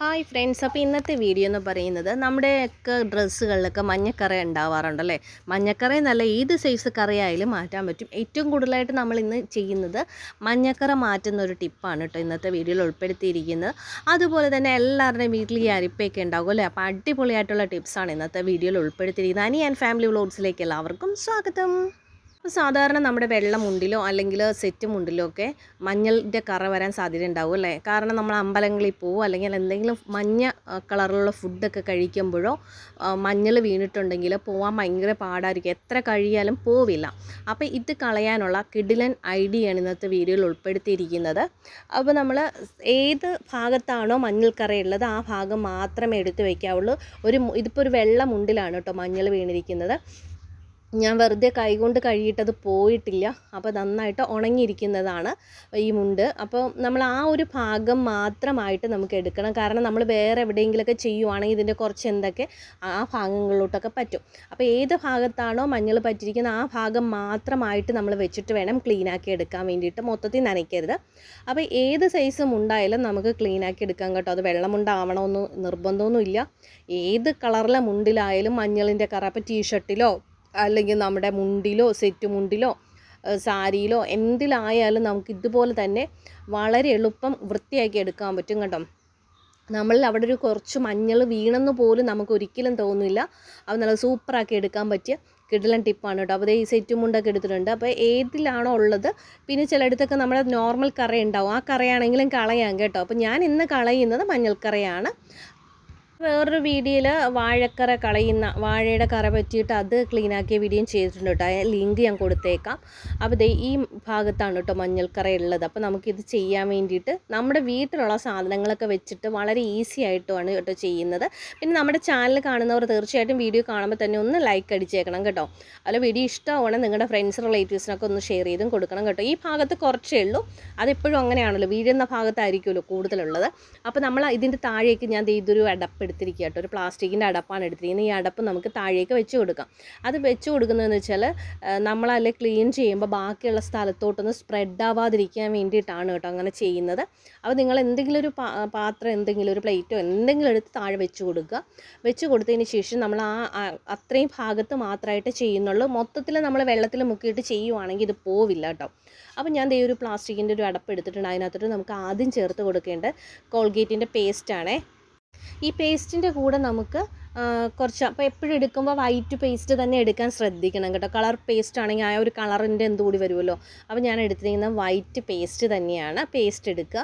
Hi friends അപ്പോൾ ഇന്നത്തെ video എന്ന് പറയുന്നത് നമ്മുടെയൊക്കെ ഡ്രസ്സുകളിലൊക്കെ മഞ്ഞക്കറ ഉണ്ടാവാറുണ്ടല്ലേ? മഞ്ഞക്കറ എന്നല്ല ഏത് സൈസ് കറയായാലും മാറ്റാൻ പറ്റും. ഏറ്റവും കൂടുതലായിട്ട് നമ്മൾ ഇന്ന് ചെയ്യുന്നത് മഞ്ഞക്കറ മാറ്റുന്ന ഒരു ടിപ്പാണ് കേട്ടോ ഇന്നത്തെ വീഡിയോയിൽ ഉൾപ്പെടുത്തിയിരിക്കുന്നത്. അതുപോലെ തന്നെ എല്ലാവരുടെയും വീട്ടിൽ ഈ അരിപ്പയൊക്കെ ഉണ്ടാകും അല്ലേ? അപ്പോൾ അടിപൊളിയായിട്ടുള്ള ടിപ്സാണ് ഇന്നത്തെ വീഡിയോയിൽ ഉൾപ്പെടുത്തിയിരിക്കുന്നത്. അനി ആൻഡ് ഫാമിലി വ്ലോഗ്സിലേക്ക് എല്ലാവർക്കും സ്വാഗതം. സാധാരണ നമ്മുടെ വെള്ള മുണ്ടിലോ അല്ലെങ്കിൽ സെറ്റ് മുണ്ടിലോ ഒക്കെ മഞ്ഞളിന്റെ കറ വരാൻ സാധ്യത ഉണ്ടാവും അല്ലേ? കാരണം നമ്മൾ അമ്പലങ്ങളിൽ പോവോ അല്ലെങ്കിൽ എന്തെങ്കിലും മഞ്ഞ കളറിലുള്ള ഫുഡൊക്കെ കഴിക്കുമ്പോഴോ മഞ്ഞൾ വീണിട്ടുണ്ടെങ്കിൽ പോകാൻ ഭയങ്കര പാടായിരിക്കും. എത്ര കഴിയാലും പോവില്ല. അപ്പോൾ ഇത് കളയാനുള്ള കിഡിലൻ ആണ് ഇന്നത്തെ വീഡിയോയിൽ ഉൾപ്പെടുത്തിയിരിക്കുന്നത്. അപ്പോൾ നമ്മൾ ഏത് ഭാഗത്താണോ മഞ്ഞൾ കറയുള്ളത് ആ ഭാഗം മാത്രമേ എടുത്ത് വയ്ക്കാവുള്ളൂ. ഒരു ഇതിപ്പോൾ ഒരു വെള്ള മുണ്ടിലാണ് കേട്ടോ മഞ്ഞൾ വീണിരിക്കുന്നത്. ഞാൻ വെറുതെ കൈകൊണ്ട് കഴുകിയിട്ടത് പോയിട്ടില്ല. അപ്പോൾ നന്നായിട്ട് ഉണങ്ങിയിരിക്കുന്നതാണ് ഈ മുണ്ട്. അപ്പോൾ നമ്മൾ ആ ഒരു ഭാഗം മാത്രമായിട്ട് നമുക്ക് എടുക്കണം. കാരണം നമ്മൾ വേറെ എവിടെയെങ്കിലുമൊക്കെ ചെയ്യുവാണെങ്കിൽ ഇതിന്റെ കുറച്ച് എന്തൊക്കെ ആ ഭാഗങ്ങളിലോട്ടൊക്കെ പറ്റും. അപ്പോൾ ഏത് ഭാഗത്താണോ മഞ്ഞൾ പറ്റിയിരിക്കുന്നത് ആ ഭാഗം മാത്രമായിട്ട് നമ്മൾ വെച്ചിട്ട് വേണം ക്ലീനാക്കി എടുക്കാൻ വേണ്ടിയിട്ട്. മൊത്തത്തിൽ നനയ്ക്കരുത്. അപ്പോൾ ഏത് സൈസ് മുണ്ടായാലും നമുക്ക് ക്ലീനാക്കി എടുക്കാം കേട്ടോ. അത് വെള്ളമുണ്ടാവണമെന്ന് നിർബന്ധമൊന്നുമില്ല. ഏത് കളറിലെ മുണ്ടിലായാലും മഞ്ഞളിന്റെ കറ അപ്പോൾ ടീഷർട്ടിലോ അല്ലെങ്കിൽ നമ്മുടെ മുണ്ടിലോ സെറ്റ് മുണ്ടിലോ സാരിയിലോ എന്തിലായാലും നമുക്ക് ഇതുപോലെ തന്നെ വളരെ എളുപ്പം വൃത്തിയാക്കി എടുക്കാൻ പറ്റും കേട്ടോ. നമ്മളിൽ അവിടെ ഒരു കുറച്ച് മഞ്ഞൾ വീണെന്ന് പോലും നമുക്ക് ഒരിക്കലും തോന്നില്ല അത് നല്ല സൂപ്പറാക്കി എടുക്കാൻ പറ്റിയ കിടലൻ ടിപ്പാണ് കേട്ടോ. അപ്പോൾ ഈ സെറ്റ് മുണ്ടൊക്കെ എടുത്തിട്ടുണ്ട്. അപ്പോൾ ഏതിലാണോ ഉള്ളത് പിന്നെ ചിലയിടത്തൊക്കെ നമ്മുടെ നോർമൽ കറ ഉണ്ടാവും ആ കറയാണെങ്കിലും കളയാം കേട്ടോ. അപ്പോൾ ഞാൻ ഇന്ന് കളയുന്നത് മഞ്ഞൾക്കറയാണ്. വേറൊരു വീഡിയോയിൽ വാഴക്കറ കളയുന്ന വാഴയുടെ കറ പറ്റിയിട്ട് അത് ക്ലീനാക്കിയ വീഡിയോയും ചെയ്തിട്ടുണ്ട് കേട്ടോ. ലിങ്ക് ഞാൻ കൊടുത്തേക്കാം. അപ്പോൾ ദേ ഈ ഭാഗത്താണ് കേട്ടോ മഞ്ഞൾക്കറ ഉള്ളത്. അപ്പോൾ നമുക്കിത് ചെയ്യാൻ വേണ്ടിയിട്ട് നമ്മുടെ വീട്ടിലുള്ള സാധനങ്ങളൊക്കെ വെച്ചിട്ട് വളരെ ഈസി ആയിട്ടുമാണ് കേട്ടോ ചെയ്യുന്നത്. പിന്നെ നമ്മുടെ ചാനൽ കാണുന്നവർ തീർച്ചയായിട്ടും വീഡിയോ കാണുമ്പോൾ തന്നെ ഒന്ന് ലൈക്ക് അടിച്ചേക്കണം കേട്ടോ. അല്ല വീഡിയോ ഇഷ്ടമാണ് നിങ്ങളുടെ ഫ്രണ്ട്സ് റിലേറ്റീവ്സിനൊക്കെ ഒന്ന് ഷെയർ ചെയ്തും കൊടുക്കണം കേട്ടോ. ഈ ഭാഗത്ത് കുറച്ചേ ഉള്ളൂ. അതെപ്പോഴും അങ്ങനെയാണല്ലോ. വീഴുന്ന ഭാഗത്തായിരിക്കുമല്ലോ കൂടുതലുള്ളത്. അപ്പോൾ നമ്മൾ ഇതിന്റെ താഴേക്ക് ഞാൻ ഇതൊരു അടപ്പ് എടുത്തിരിക്കുക കേട്ടോ ഒരു പ്ലാസ്റ്റിക്കിന്റെ അടപ്പാണ് എടുത്തിരിക്കുന്നത്. ഈ അടപ്പ് നമുക്ക് താഴേക്ക് വെച്ച് കൊടുക്കാം. അത് വെച്ച് കൊടുക്കുന്നതെന്ന് വെച്ചാൽ നമ്മളല്ലേ ക്ലീൻ ചെയ്യുമ്പോൾ ബാക്കിയുള്ള സ്ഥലത്തോട്ടൊന്ന് സ്പ്രെഡ് ആവാതിരിക്കാൻ വേണ്ടിയിട്ടാണ് കേട്ടോ അങ്ങനെ ചെയ്യുന്നത്. അപ്പോൾ നിങ്ങൾ എന്തെങ്കിലും ഒരു പാത്രം എന്തെങ്കിലും ഒരു പ്ലേറ്റോ എന്തെങ്കിലും എടുത്ത് താഴെ വെച്ച് കൊടുക്കുക. വെച്ച് കൊടുത്തതിന് ശേഷം നമ്മൾ ആ അത്രയും ഭാഗത്ത് മാത്രമായിട്ട് ചെയ്യുന്നുള്ളൂ. മൊത്തത്തിൽ നമ്മൾ വെള്ളത്തിൽ മുക്കിയിട്ട് ചെയ്യുവാണെങ്കിൽ ഇത് പോവില്ല കേട്ടോ. അപ്പോൾ ഞാൻ ദേ ഒരു പ്ലാസ്റ്റിക്കിന്റെ ഒരു അടപ്പ് എടുത്തിട്ടുണ്ട്. അതിനകത്തോട്ട് നമുക്ക് ആദ്യം ചേർത്ത് കൊടുക്കേണ്ട കോൾഗേറ്റിന്റെ പേസ്റ്റാണേ. ഈ പേസ്റ്റിന്റെ കൂടെ നമുക്ക് കുറച്ച് അപ്പോൾ എപ്പോഴും എടുക്കുമ്പോൾ വൈറ്റ് പേസ്റ്റ് തന്നെ എടുക്കാൻ ശ്രദ്ധിക്കണം കേട്ടോ. കളർ പേസ്റ്റ് ആണെങ്കിൽ ആ ഒരു കളറിന്റെ എന്തുകൂടി വരുമല്ലോ. അപ്പോൾ ഞാൻ എടുത്തിരിക്കുന്നത് വൈറ്റ് പേസ്റ്റ് തന്നെയാണ് പേസ്റ്റ് എടുക്കുക.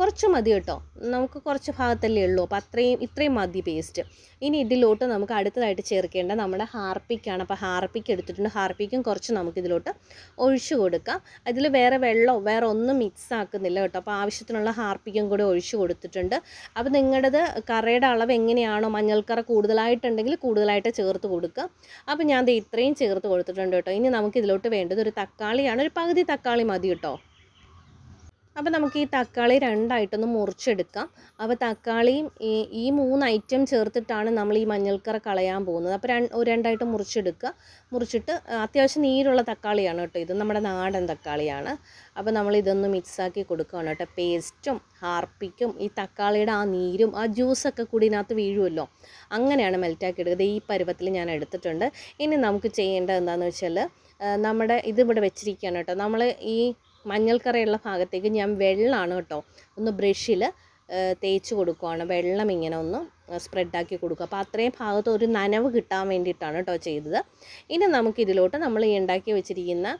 കുറച്ച് മതി കേട്ടോ. നമുക്ക് കുറച്ച് ഭാഗത്തല്ലേ ഉള്ളൂ. അപ്പോൾ അത്രയും ഇത്രയും മതി പേസ്റ്റ് ഇനി ഇതിലോട്ട് നമുക്ക് അടുത്തതായിട്ട് ചേർക്കേണ്ട നമ്മുടെ ഹാർപ്പിക്കാണ്. അപ്പോൾ ഹാർപ്പിക്ക് എടുത്തിട്ടുണ്ട്. ഹാർപ്പിക്കും കുറച്ച് നമുക്ക് ഇതിലോട്ട് ഒഴിച്ചു കൊടുക്കാം. അതിൽ വേറെ വെള്ളമോ വേറെ ഒന്നും മിക്സ് ആക്കുന്നില്ല കേട്ടോ. അപ്പോൾ ആവശ്യത്തിനുള്ള ഹാർപ്പിക്കും കൂടെ ഒഴിച്ചു കൊടുത്തിട്ടുണ്ട്. അപ്പോൾ നിങ്ങളുടേത് കറയുടെ അളവ് എങ്ങനെയാണോ മഞ്ഞൾക്കറ കൂടുതലായിട്ടുണ്ടെങ്കിൽ കൂടുതലായിട്ട് ചേർത്ത് കൊടുക്കുക അപ്പോൾ ഞാൻ ഇത് ഇത്രയും ചേർത്ത് കൊടുത്തിട്ടുണ്ട് കേട്ടോ. ഇനി നമുക്ക് ഇതിലോട്ട് വേണ്ടത് ഒരു തക്കാളിയാണ്. ഒരു പകുതി തക്കാളി മതി കേട്ടോ. അപ്പോൾ നമുക്ക് ഈ തക്കാളി രണ്ടായിട്ടൊന്ന് മുറിച്ചെടുക്കാം. അപ്പോൾ തക്കാളിയും ഈ ഈ മൂന്ന് ഐറ്റം ചേർത്തിട്ടാണ് നമ്മൾ ഈ മഞ്ഞൾക്കറ കളയാൻ പോകുന്നത്. അപ്പോൾ രണ്ട് രണ്ടായിട്ട് മുറിച്ചെടുക്കുക. മുറിച്ചിട്ട് അത്യാവശ്യം നീരുള്ള തക്കാളിയാണ് കേട്ടോ ഇത്. നമ്മുടെ നാടൻ തക്കാളിയാണ്. അപ്പോൾ നമ്മൾ ഇതൊന്ന് മിക്സാക്കി കൊടുക്കുകയാണ് കേട്ടോ. പേസ്റ്റും ഹാർപ്പിക്കും ഈ തക്കാളിയുടെ ആ നീരും ആ ജ്യൂസൊക്കെ കൂടി ഇതിനകത്ത് വീഴുമല്ലോ. അങ്ങനെയാണ് മെൽറ്റാക്കി എടുക്കുന്നത്. ഈ പരുവത്തിൽ ഞാൻ എടുത്തിട്ടുണ്ട്. ഇനി നമുക്ക് ചെയ്യേണ്ടത് എന്താണെന്ന് വെച്ചാൽ നമ്മുടെ ഇതിവിടെ വെച്ചിരിക്കുകയാണ് കേട്ടോ. നമ്മൾ ഈ മഞ്ഞൾക്കറയുള്ള ഭാഗത്തേക്ക് ഞാൻ വെള്ളമാണ് കേട്ടോ ഒന്ന് ബ്രഷിൽ തേച്ച് കൊടുക്കുവാണ്. വെള്ളം ഇങ്ങനെ ഒന്ന് സ്പ്രെഡാക്കി കൊടുക്കുക. അപ്പോൾ അത്രയും ഭാഗത്ത് ഒരു നനവ് കിട്ടാൻ വേണ്ടിയിട്ടാണ് കേട്ടോ ചെയ്തത്. ഇനി നമുക്കിതിലോട്ട് നമ്മൾ ഈ ഉണ്ടാക്കി വെച്ചിരിക്കുന്ന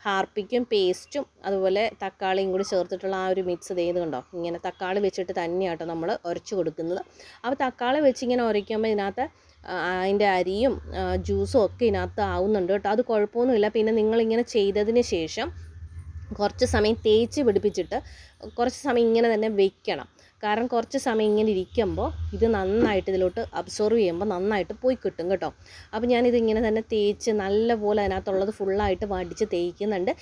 ഹാർപ്പിക്കും പേസ്റ്റും അതുപോലെ തക്കാളിയും കൂടി ചേർത്തിട്ടുള്ള ആ ഒരു മിക്സ് ചെയ്ത് കണ്ടോ? ഇങ്ങനെ തക്കാളി വെച്ചിട്ട് തന്നെയാട്ടോ നമ്മൾ ഉരച്ച് കൊടുക്കുന്നത്. അപ്പോൾ തക്കാളി വെച്ച് ഇങ്ങനെ ഉരയ്ക്കുമ്പോൾ ഇതിനകത്ത് അതിന്റെ അരിയും ജ്യൂസും ഒക്കെ ഇതിനകത്ത് ആവുന്നുണ്ട് കേട്ടോ. അത് കുഴപ്പമൊന്നുമില്ല. പിന്നെ നിങ്ങളിങ്ങനെ ചെയ്തതിന് ശേഷം കുറച്ച് സമയം തേച്ച് പിടിപ്പിച്ചിട്ട് കുറച്ച് സമയം ഇങ്ങനെ തന്നെ വെക്കണം. കാരണം കുറച്ച് സമയം ഇങ്ങനെ ഇരിക്കുമ്പോൾ ഇത് നന്നായിട്ട് ഇതിലോട്ട് അബ്സോർവ് ചെയ്യുമ്പോൾ നന്നായിട്ട് പോയി കിട്ടും കേട്ടോ. അപ്പോൾ ഞാനിത് ഇങ്ങനെ തന്നെ തേച്ച് നല്ലപോലെ അതിനകത്തുള്ളത് ഫുള്ളായിട്ട് വടിച്ച് തേക്കുന്നുണ്ട്.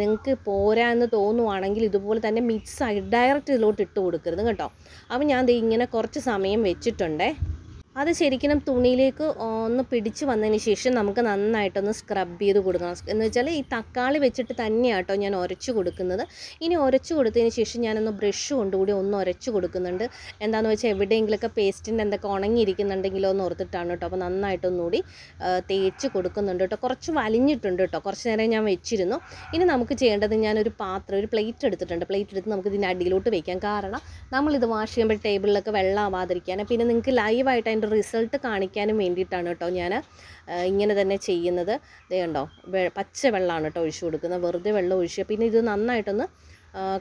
നിങ്ങൾക്ക് പോരാ എന്ന് തോന്നുവാണെങ്കിൽ ഇതുപോലെ തന്നെ മിക്സ് ആയി ഡയറക്റ്റ് ഇതിലോട്ട് ഇട്ട് കൊടുക്കരുത് കേട്ടോ. അപ്പോൾ ഞാൻ ഇത് ഇങ്ങനെ കുറച്ച് സമയം വെച്ചിട്ടുണ്ടേ. അത് ശരിക്കും തുണിയിലേക്ക് ഒന്ന് പിടിച്ച് വന്നതിന് ശേഷം നമുക്ക് നന്നായിട്ടൊന്ന് സ്ക്രബ് ചെയ്ത് കൊടുക്കണം. എന്ന് വെച്ചാൽ ഈ തക്കാളി വെച്ചിട്ട് തന്നെയാട്ടോ ഞാൻ ഉരച്ച് കൊടുക്കുന്നത്. ഇനി ഉരച്ച് കൊടുത്തതിന് ശേഷം ഞാനൊന്ന് ബ്രഷ് കൊണ്ടുകൂടി ഒന്ന് ഉരച്ച് കൊടുക്കുന്നുണ്ട്. എന്താണെന്ന് വെച്ചാൽ എവിടെയെങ്കിലുമൊക്കെ പേസ്റ്റിന്റെ എന്തൊക്കെ ഉണങ്ങിയിരിക്കുന്നുണ്ടെങ്കിലോ എന്ന് ഓർത്തിട്ടാണ് കേട്ടോ. അപ്പോൾ നന്നായിട്ടൊന്നുകൂടി തേച്ച് കൊടുക്കുന്നുണ്ട് കേട്ടോ. കുറച്ച് വലിഞ്ഞിട്ടുണ്ട് കേട്ടോ. കുറച്ച് നേരം ഞാൻ വെച്ചിരുന്നു. ഇനി നമുക്ക് ചെയ്യേണ്ടത് ഞാനൊരു പാത്രം ഒരു പ്ലേറ്റ് എടുത്തിട്ടുണ്ട്. പ്ലേറ്റ് എടുത്ത് നമുക്ക് ഇതിന്റെ അടിയിലോട്ട് വയ്ക്കാം കാരണം നമ്മളിത് വാഷ് ചെയ്യുമ്പോൾ ടേബിളിലൊക്കെ വെള്ളം ആവാതിരിക്കാൻ പിന്നെ നിങ്ങൾക്ക് ലൈവായിട്ട് അതിന്റെ റിസൾട്ട് കാണിക്കാനും വേണ്ടിയിട്ടാണ് കേട്ടോ ഞാൻ ഇങ്ങനെ തന്നെ ചെയ്യുന്നത്. ദേ കണ്ടോ പച്ച വെള്ളമാണ് കേട്ടോ ഒഴിച്ചു കൊടുക്കുന്നത്. വെറുതെ വെള്ളം ഒഴിച്ച് പിന്നെ ഇത് നന്നായിട്ടൊന്ന്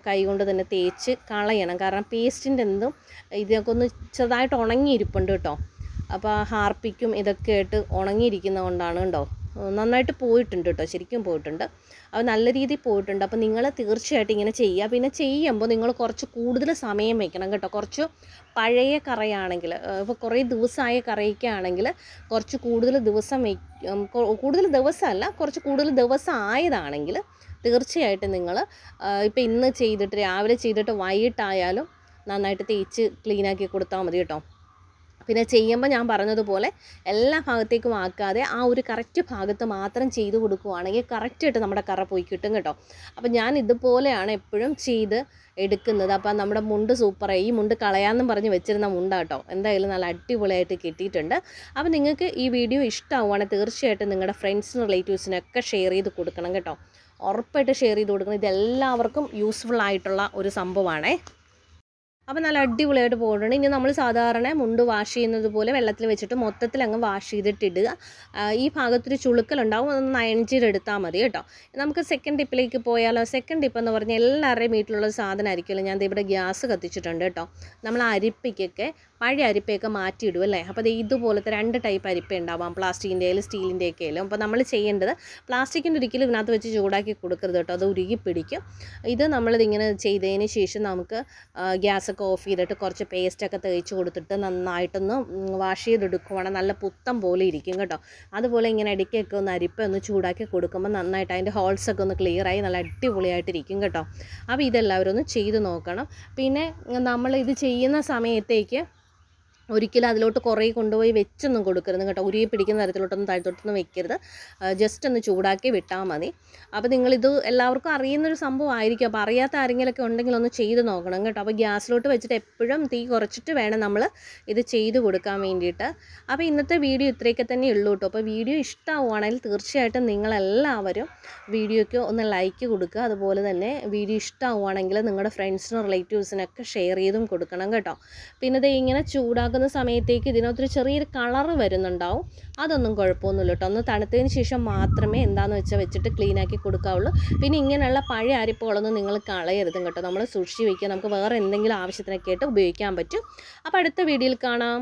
കൈകൊണ്ട് തന്നെ തേച്ച് കളയണം. കാരണം പേസ്റ്റിന്റെ എന്തും ഇതൊക്കെ ഒന്ന് ചെറുതായിട്ട് ഉണങ്ങിയിരിപ്പുണ്ട് കേട്ടോ. അപ്പോൾ ഹാർപ്പിക്കും ഇതൊക്കെ ആയിട്ട് ഉണങ്ങിയിരിക്കുന്നത് കൊണ്ടാണ് കേട്ടോ നന്നായിട്ട് പോയിട്ടുണ്ട് കേട്ടോ ശരിക്കും പോയിട്ടുണ്ട്. അത് നല്ല രീതിയിൽ പോയിട്ടുണ്ട്. അപ്പോൾ നിങ്ങൾ തീർച്ചയായിട്ടും ഇങ്ങനെ ചെയ്യുക. പിന്നെ ചെയ്യുമ്പോൾ നിങ്ങൾ കുറച്ച് കൂടുതൽ സമയം വെക്കണം കേട്ടോ. കുറച്ച് പഴയ കറയാണെങ്കിൽ ഇപ്പോൾ കുറേ ദിവസമായ കറിയൊക്കെ കുറച്ച് കൂടുതൽ ദിവസം വയ്ക്കും കൂടുതൽ ദിവസമല്ല കുറച്ച് കൂടുതൽ ദിവസം ആയതാണെങ്കിൽ തീർച്ചയായിട്ടും നിങ്ങൾ ഇപ്പോൾ ഇന്ന് ചെയ്തിട്ട് രാവിലെ ചെയ്തിട്ട് വൈകിട്ടായാലും നന്നായിട്ട് തേച്ച് ക്ലീനാക്കി കൊടുത്താൽ മതി കേട്ടോ. പിന്നെ ചെയ്യുമ്പോൾ ഞാൻ പറഞ്ഞതുപോലെ എല്ലാ ഭാഗത്തേക്കും ആക്കാതെ ആ ഒരു കറക്റ്റ് ഭാഗത്ത് മാത്രം ചെയ്ത് കൊടുക്കുവാണെങ്കിൽ കറക്റ്റായിട്ട് നമ്മുടെ കറ പോയി കിട്ടും കേട്ടോ. അപ്പോൾ ഞാൻ ഇതുപോലെയാണ് എപ്പോഴും ചെയ്ത് എടുക്കുന്നത്. അപ്പോൾ നമ്മുടെ മുണ്ട് സൂപ്പറായി ഈ മുണ്ട് കളയാമെന്നും പറഞ്ഞ് വെച്ചിരുന്ന മുണ്ടാട്ടോ എന്തായാലും നല്ല അടിപൊളിയായിട്ട് കിട്ടിയിട്ടുണ്ട്. അപ്പോൾ നിങ്ങൾക്ക് ഈ വീഡിയോ ഇഷ്ടമാവുകയാണെങ്കിൽ തീർച്ചയായിട്ടും നിങ്ങളുടെ ഫ്രണ്ട്സിനും റിലേറ്റീവ്സിനൊക്കെ ഷെയർ ചെയ്ത് കൊടുക്കണം കേട്ടോ. ഉറപ്പായിട്ട് ഷെയർ ചെയ്ത് കൊടുക്കണം. ഇതെല്ലാവർക്കും യൂസ്ഫുൾ ആയിട്ടുള്ള ഒരു സംഭവമാണേ. അപ്പോൾ നല്ല അടിപൊളിയായിട്ട് പോയിട്ടുണ്ട് ഇനി നമ്മൾ സാധാരണ മുണ്ട് വാഷ് ചെയ്യുന്നത് പോലെ വെള്ളത്തിൽ വെച്ചിട്ട് മൊത്തത്തിൽ അങ്ങ് വാഷ് ചെയ്തിട്ടിടുക. ഈ ഭാഗത്തൊരു ചുളുക്കലുണ്ടാവും. അതൊന്ന് നയഞ്ചിരെടുത്താൽ മതി കേട്ടോ. നമുക്ക് സെക്കൻഡ് ഡിപ്പിലേക്ക് പോയാലോ? സെക്കൻഡ് ടിപ്പ് എന്ന് പറഞ്ഞാൽ എല്ലാവരുടെയും വീട്ടിലുള്ള സാധനമായിരിക്കുമല്ലോ ഞാൻ ഇവിടെ ഗ്യാസ് കത്തിച്ചിട്ടുണ്ട് കേട്ടോ. നമ്മൾ അരിപ്പയ്ക്കൊക്കെ പഴയ അരിപ്പയൊക്കെ മാറ്റിയിടും അല്ലേ? അപ്പോൾ ഇതുപോലത്തെ രണ്ട് ടൈപ്പ് അരിപ്പ ഉണ്ടാവാം പ്ലാസ്റ്റിക്കിന്റെ ആയാലും സ്റ്റീലിന്റെ ഒക്കെ ആയാലും അപ്പോൾ നമ്മൾ ചെയ്യേണ്ടത് പ്ലാസ്റ്റിക്കിന്റെ ഒരിക്കലും ഇതിനകത്ത് വെച്ച് ചൂടാക്കി കൊടുക്കരുത് കേട്ടോ. അത് ഉരുകി പിടിക്കും. ഇത് നമ്മളിതിങ്ങനെ ചെയ്തതിന് ശേഷം നമുക്ക് ഗ്യാസൊക്കെ ഓഫ് ചെയ്തിട്ട് കുറച്ച് പേസ്റ്റൊക്കെ തേച്ച് കൊടുത്തിട്ട് നന്നായിട്ടൊന്ന് വാഷ് ചെയ്തെടുക്കുവാണെങ്കിൽ നല്ല പുത്തം പോലെ ഇരിക്കും കേട്ടോ. അതുപോലെ ഇങ്ങനെ ഇടയ്ക്കൊക്കെ ഒന്ന് അരിപ്പ ഒന്ന് ചൂടാക്കി കൊടുക്കുമ്പോൾ നന്നായിട്ട് അതിന്റെ ഹോൾസൊക്കെ ഒന്ന് ക്ലിയറായി നല്ല അടിപൊളിയായിട്ടിരിക്കും കേട്ടോ. അപ്പോൾ ഇതെല്ലാവരും ഒന്ന് ചെയ്ത് നോക്കണം. പിന്നെ നമ്മൾ ഇത് ചെയ്യുന്ന സമയത്തേക്ക് ഒരിക്കലും അതിലോട്ട് കുറേ കൊണ്ടുപോയി വെച്ചൊന്നും കൊടുക്കരുത് കേട്ടോ. ഉരുകി പിടിക്കുന്ന തരത്തിലോട്ടൊന്നും താഴ്ത്തോട്ടൊന്നും വെക്കരുത്. ജസ്റ്റ് ഒന്ന് ചൂടാക്കി വിട്ടാൽ മതി. അപ്പോൾ നിങ്ങളിത് എല്ലാവർക്കും അറിയുന്നൊരു സംഭവം ആയിരിക്കും അപ്പോൾ അറിയാത്ത ആരെങ്കിലുമൊക്കെ ഉണ്ടെങ്കിൽ ഒന്ന് ചെയ്ത് നോക്കണം കേട്ടോ. അപ്പോൾ ഗ്യാസിലോട്ട് വെച്ചിട്ട് എപ്പോഴും തീ കുറച്ചിട്ട് വേണം നമ്മൾ ഇത് ചെയ്ത് കൊടുക്കാൻ വേണ്ടിയിട്ട്. അപ്പോൾ ഇന്നത്തെ വീഡിയോ ഇത്രയൊക്കെ തന്നെ ഉള്ളൂ കേട്ടോ. അപ്പോൾ വീഡിയോ ഇഷ്ടമാവുകയാണെങ്കിൽ തീർച്ചയായിട്ടും നിങ്ങളെല്ലാവരും വീഡിയോയ്ക്ക് ഒന്ന് ലൈക്ക് കൊടുക്കുക. അതുപോലെ തന്നെ വീഡിയോ ഇഷ്ടമാവുകയാണെങ്കിൽ നിങ്ങളുടെ ഫ്രണ്ട്സിനും റിലേറ്റീവ്സിനൊക്കെ ഷെയർ ചെയ്തും കൊടുക്കണം കേട്ടോ. പിന്നെ ഇങ്ങനെ ചൂടാക്കുന്ന സമയത്തേക്ക് ഇതിനൊത്തിരി ചെറിയൊരു കളറ് വരുന്നുണ്ടാവും. അതൊന്നും കുഴപ്പമൊന്നുമില്ല കേട്ടോ. ഒന്ന് തണുത്തതിന് ശേഷം മാത്രമേ എന്താണെന്ന് വെച്ചാൽ വെച്ചിട്ട് ക്ലീൻ ആക്കി കൊടുക്കാവുള്ളൂ. പിന്നെ ഇങ്ങനെയുള്ള പഴയ അരിപ്പുകളൊന്നും നിങ്ങൾ കളയരുതും കേട്ടോ. നമ്മൾ സൂക്ഷിച്ച് വയ്ക്കുക നമുക്ക് വേറെ എന്തെങ്കിലും ആവശ്യത്തിനൊക്കെ ആയിട്ട് ഉപയോഗിക്കാൻ പറ്റും. അപ്പോൾ അടുത്ത വീഡിയോയിൽ കാണാം.